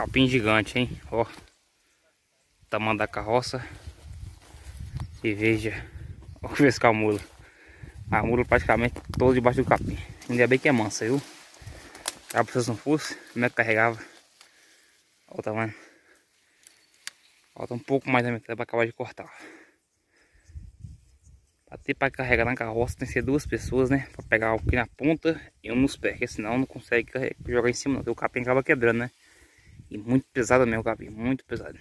Capim gigante, hein? Ó. Tamanho da carroça. E veja. O esse mula. A mula praticamente toda debaixo do capim. Ainda bem que é mansa, viu? Já se não fosse, como é que carregava? O tamanho. Falta um pouco mais da metade para acabar de cortar. Até para carregar na carroça tem que ser duas pessoas, né? Para pegar aqui na ponta e um nos pés, porque senão não consegue jogar em cima não. O capim acaba quebrando, né? E muito pesado mesmo capim, muito pesado.